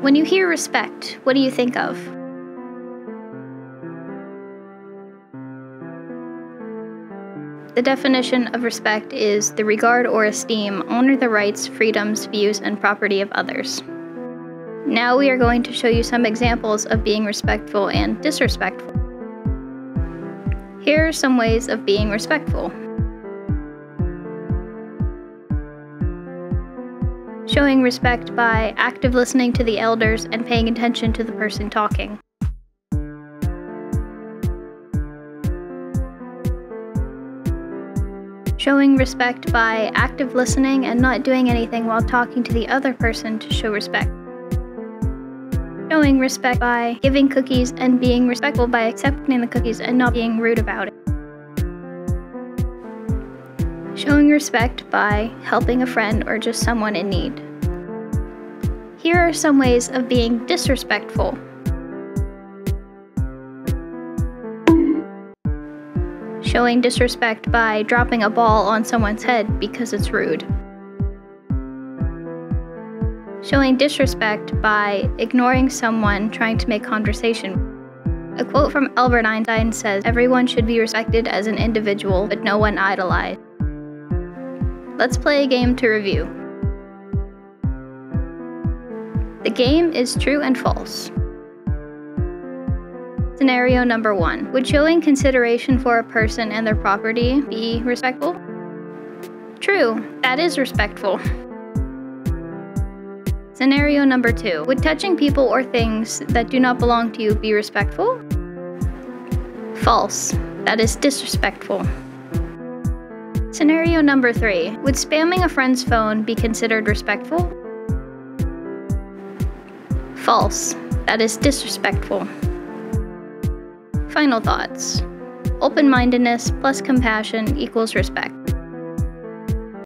When you hear respect, what do you think of? The definition of respect is the regard or esteem, honor the rights, freedoms, views, and property of others. Now we are going to show you some examples of being respectful and disrespectful. Here are some ways of being respectful. Showing respect by active listening to the elders and paying attention to the person talking. Showing respect by active listening and not doing anything while talking to the other person to show respect. Showing respect by giving cookies and being respectful by accepting the cookies and not being rude about it. Showing respect by helping a friend or just someone in need. Here are some ways of being disrespectful. Showing disrespect by dropping a ball on someone's head because it's rude. Showing disrespect by ignoring someone trying to make conversation. A quote from Albert Einstein says, Everyone should be respected as an individual, but no one idolized. Let's play a game to review. The game is true and false. Scenario number one Would showing consideration for a person and their property be respectful? True, that is respectful. Scenario number two Would touching people or things that do not belong to you be respectful? False, that is disrespectful. Scenario number three Would spamming a friend's phone be considered respectful? False, that is disrespectful. Final thoughts Open mindedness plus compassion equals respect.